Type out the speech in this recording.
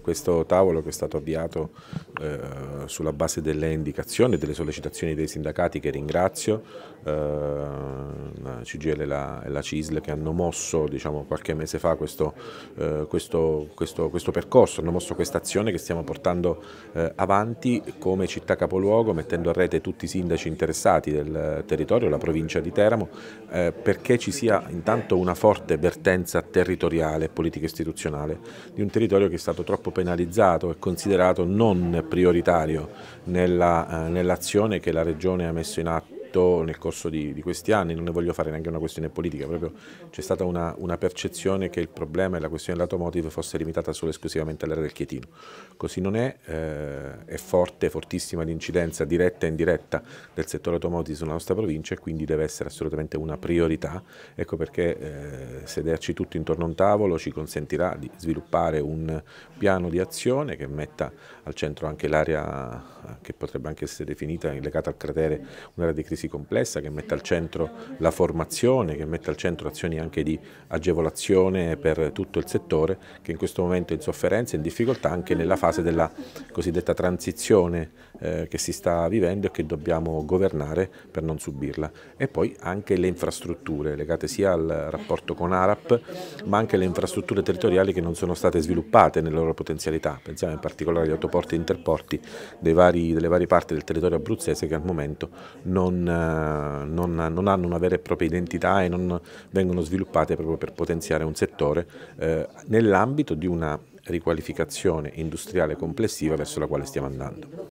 Questo tavolo che è stato avviato eh, sulla base delle indicazioni e delle sollecitazioni dei sindacati che ringrazio, la CGL e la, e la, CISL che hanno mosso diciamo, qualche mese fa questo, eh, questo, questo, questo, percorso, hanno mosso questa azione che stiamo portando eh, avanti come città capoluogo mettendo a rete tutti i sindaci interessati del territorio, la provincia di Teramo, eh, perché ci sia intanto una forte vertenza territoriale e politica istituzionale di un territorio che è stato troppo penalizzato e considerato non prioritario nella, eh, nell'azione che la Regione ha messo in atto detto nel corso di, di, questi anni, non ne voglio fare neanche una questione politica, proprio c'è stata una, una, percezione che il problema e la questione dell'automotive fosse limitata solo esclusivamente all'area del Chietino. Così non è, eh, è forte, fortissima l'incidenza diretta e indiretta del settore automotive sulla nostra provincia e quindi deve essere assolutamente una priorità. Ecco perché eh, sederci tutti intorno a un tavolo ci consentirà di sviluppare un piano di azione che metta al centro anche l'area che potrebbe anche essere definita legata al cratere un'area di crisi crisi complessa che mette al centro la formazione, che mette al centro azioni anche di agevolazione per tutto il settore che in questo momento è in sofferenza e in difficoltà anche nella fase della cosiddetta transizione eh, che si sta vivendo e che dobbiamo governare per non subirla. E poi anche le infrastrutture legate sia al rapporto con ARAP ma anche le infrastrutture territoriali che non sono state sviluppate nelle loro potenzialità. Pensiamo in particolare agli autoporti e interporti vari, delle varie parti del territorio abruzzese che al momento non eh, non, non, hanno una vera e propria identità e non vengono sviluppate proprio per potenziare un settore eh, nell'ambito di una riqualificazione industriale complessiva verso la quale stiamo andando.